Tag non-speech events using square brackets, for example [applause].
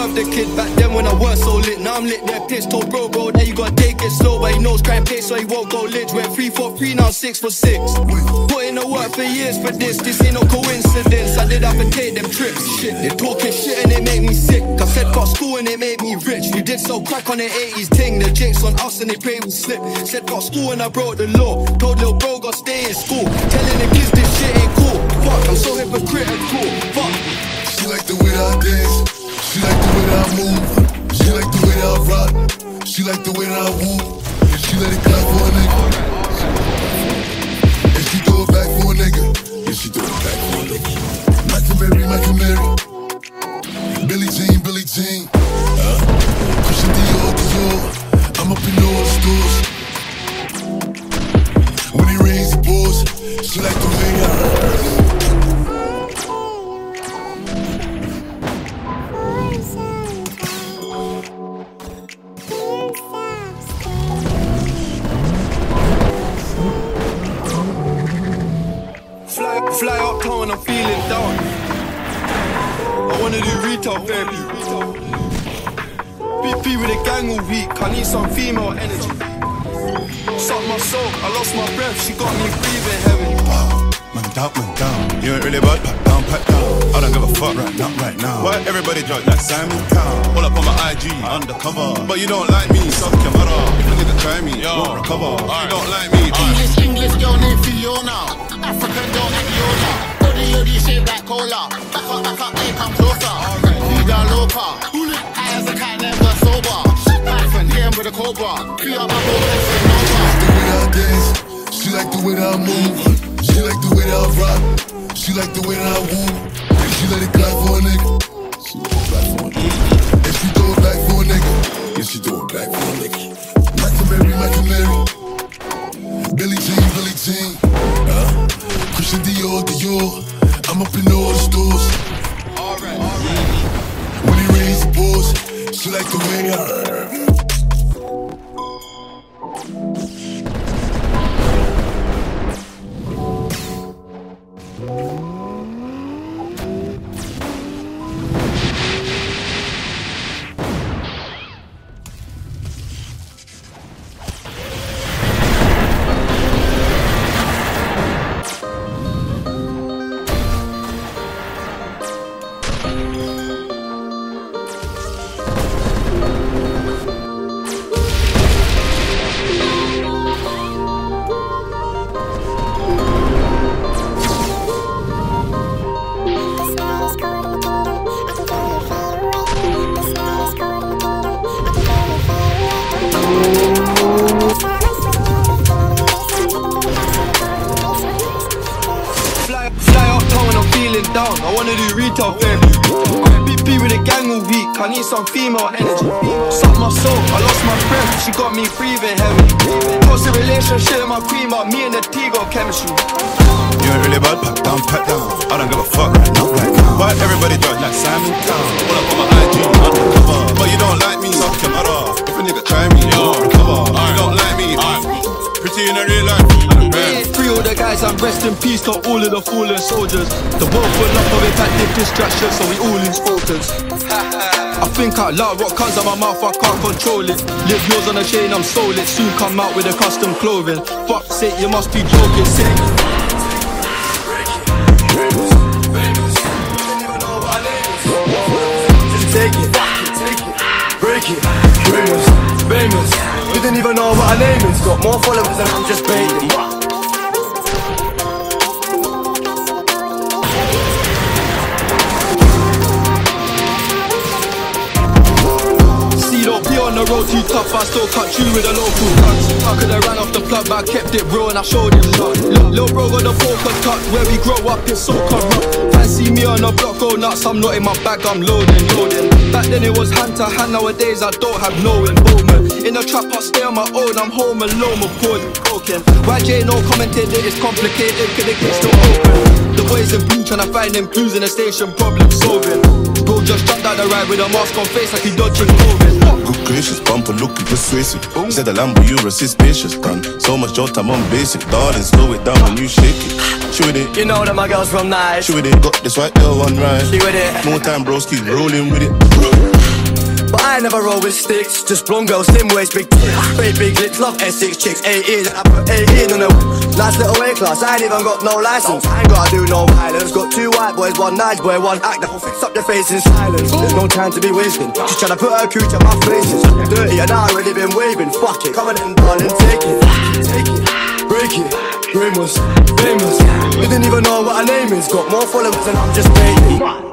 curved the kid back then when I was so lit. Now I'm lit, they're pissed. Told bro, bro, that you gotta take it slow, but he knows crime pace, so he won't go lit. Went three for three, now six for six. Put in the work for years for this, this ain't no coincidence. I did have to take them trips. Shit, they talking shit and it make me sick. I said fuck school and it made me rich. You did so crack on the 80s thing, the jinx on us and they pray we slip. Said fuck school and I broke the law. Told little bro, gotta stay in school. Telling the kids this shit ain't cool. Fuck, I'm so I'm feeling down. I wanna do retail therapy. BP with a gang all week, I need some female energy. Suck my soul, I lost my breath, she got me breathing heavily. Man down, man down. You ain't really bad, pat down, pat down. I don't give a fuck right now, right now. Why everybody drunk like Simon Cowell? All up on my IG, undercover. But you don't like me, suck your mother. If a nigga try me, you won't recover. You don't like me, English, English girl named Fiona. African girl named Yola. Shape like cola. Back up, back up, come closer. Vida loca. High as a cat, never sober. And game with a cobra. Free up my boat, let's say no the way that I dance. She like the way that I move. She like the way that I rock. She like the way that I woo. And she let it clap for a nigga. She let it clap for a nigga. And she throw it back for a nigga. And she throw it back for a nigga. Michael Mary, Michael Mary. Billie Jean, Billie Jean. Uh, Christian Dior, Dior. I'm up in all the stores. When he rains, he pours. She like the way I. wanna do retail therapy. BP with a gang all week, I need some female energy. Suck my soul, I lost my breath, she got me breathing heavily. Toxic relationship, my queen, but me and the T got chemistry. You ain't really bad, pat down, pat real life. Yeah, free all the guys and rest in peace to all of the fallen soldiers. The world full of impacted distractions, so we all lose focus. [laughs] I think out loud, what comes out my mouth, I can't control it. Live yours on a chain, I'm sold it. Soon come out with a custom clothing. Fuck's sake, you must be joking, sick. Take it, break it, famous, famous. You didn't even know what her name is. Got more followers than I'm just baiting. Tough, I still cut you with a local punch. I could've ran off the plug, but I kept it real and I showed him love. Lil bro got the focus cut, where we grow up is so corrupt. Fancy me on the block, go nuts, I'm not in my bag, I'm loading, loading. Back then it was hand to hand, nowadays I don't have no involvement. In the trap, I stay on my own, I'm home alone, with poison, broken. YJ no commented that it's complicated, cause the gate's still open. The boys in blue tryna find them clues in the station, problem solving. Bro just jumped out the ride with a mask on face like he dodging COVID. Good gracious, bumper looking persuasive. Said the Lambo, you were suspicious, done. So much jolt, I'm on basic. Darling, slow it down when you shake it. She with it, You know that my girl's from nice. she with it. Got this white girl on right. She with it. More time, bros, keep rolling with it. I never roll with sticks, just blonde girls, slim waist, big. Very big lips, love S6 chicks, 18. I put 18 on a nice little A class. I ain't even got no license. I ain't gotta do no violence. Got two white boys, one nice boy, one actor. Who'll fix up your face in silence. There's no time to be wasting. Just tryna put her cooch on my faces. Dirty and I already been waving. Fuck it, come on in, darling, take it. Take it, break it. Famous, famous. You didn't even know what her name is. Got more followers than I'm just dating.